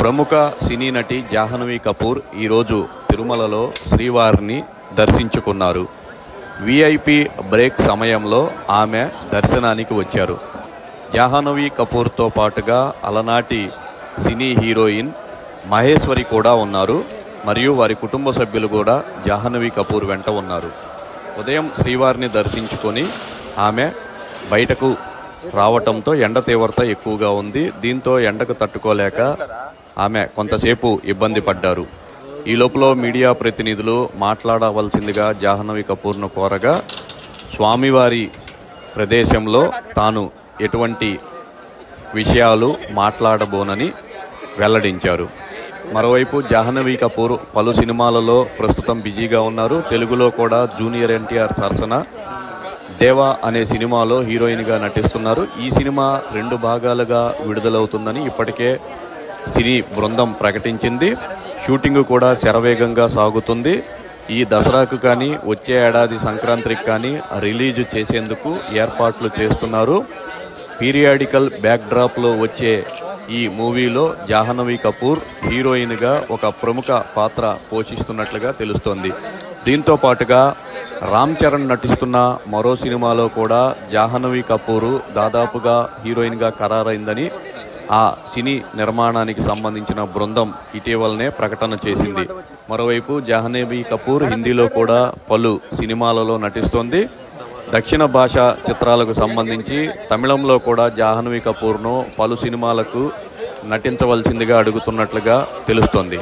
ప్రముఖ సినీ నటి జాహ్నవి కపూర్ ఈరోజు తిరుమలలో శ్రీవారిని దర్శించుకున్నారు. విఐపి బ్రేక్ సమయంలో ఆమె దర్శనానికి వచ్చారు. జాహ్నవి కపూర్తో పాటుగా అలనాటి సినీ హీరోయిన్ మహేశ్వరి కూడా ఉన్నారు. మరియు వారి కుటుంబ సభ్యులు కూడా జాహ్నవి కపూర్ వెంట ఉన్నారు. ఉదయం శ్రీవారిని దర్శించుకొని ఆమె బయటకు రావటంతో ఎండ తీవ్రత ఎక్కువగా ఉంది. దీంతో ఎండకు తట్టుకోలేక ఆమె కొంతసేపు ఇబ్బంది పడ్డారు. ఈ లోపల మీడియా ప్రతినిధులు మాట్లాడవలసిందిగా జాహ్నవి కపూర్ను కోరగా స్వామివారి ప్రదేశంలో తాను ఎటువంటి విషయాలు మాట్లాడబోనని వెల్లడించారు. మరోవైపు జాహ్నవి కపూర్ పలు సినిమాలలో ప్రస్తుతం బిజీగా ఉన్నారు. తెలుగులో కూడా జూనియర్ ఎన్టీఆర్ సరసన దేవా అనే సినిమాలో హీరోయిన్గా నటిస్తున్నారు. ఈ సినిమా రెండు భాగాలుగా విడుదలవుతుందని ఇప్పటికే సినీ బృందం ప్రకటించింది. షూటింగ్ కూడా శరవేగంగా సాగుతుంది. ఈ దసరాకు కానీ వచ్చే ఏడాది సంక్రాంతికి కానీ రిలీజ్ చేసేందుకు ఏర్పాట్లు చేస్తున్నారు. పీరియాడికల్ బ్యాక్డ్రాప్లో వచ్చే ఈ మూవీలో జాహ్నవి కపూర్ హీరోయిన్గా ఒక ప్రముఖ పాత్ర పోషిస్తున్నట్లుగా తెలుస్తోంది. దీంతో పాటుగా రామ్ చరణ్ నటిస్తున్న మరో సినిమాలో కూడా జాహ్నవి కపూర్ దాదాపుగా హీరోయిన్గా ఖరారైందని ఆ సినీ నిర్మాణానికి సంబంధించిన బృందం ఇటీవలనే ప్రకటన చేసింది. మరోవైపు జాహ్నవి కపూర్ హిందీలో కూడా పలు సినిమాలలో నటిస్తోంది. దక్షిణ భాష చిత్రాలకు సంబంధించి తమిళంలో కూడా జాహ్నవి కపూర్ను పలు సినిమాలకు నటించవలసిందిగా అడుగుతున్నట్లుగా తెలుస్తోంది.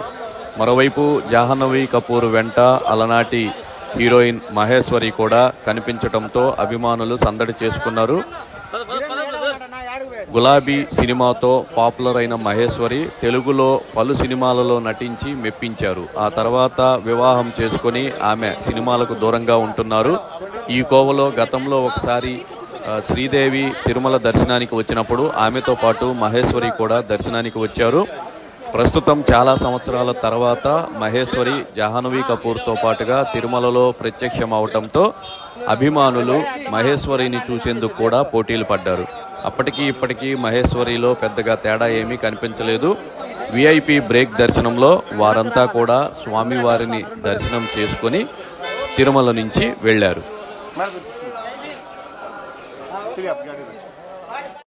మరోవైపు జాహ్నవి కపూర్ వెంట అలనాటి హీరోయిన్ మహేశ్వరి కూడా కనిపించడంతో అభిమానులు సందడి చేసుకున్నారు. గులాబీ సినిమాతో పాపులర్ అయిన మహేశ్వరి తెలుగులో పలు సినిమాలలో నటించి మెప్పించారు. ఆ తర్వాత వివాహం చేసుకొని ఆమె సినిమాలకు దూరంగా ఉంటున్నారు. ఈ కోవలో గతంలో ఒకసారి శ్రీదేవి తిరుమల దర్శనానికి వచ్చినప్పుడు ఆమెతో పాటు మహేశ్వరి కూడా దర్శనానికి వచ్చారు. ప్రస్తుతం చాలా సంవత్సరాల తర్వాత మహేశ్వరి జాహ్నవి కపూర్తో పాటుగా తిరుమలలో ప్రత్యక్షం అవటంతో అభిమానులు మహేశ్వరిని చూసేందుకు కూడా పోటీలు పడ్డారు. అప్పటికీ ఇప్పటికీ మహేశ్వరిలో పెద్దగా తేడా ఏమీ కనిపించలేదు. విఐపి బ్రేక్ దర్శనంలో వారంతా కూడా స్వామివారిని దర్శనం చేసుకుని తిరుమల నుంచి వెళ్ళారు.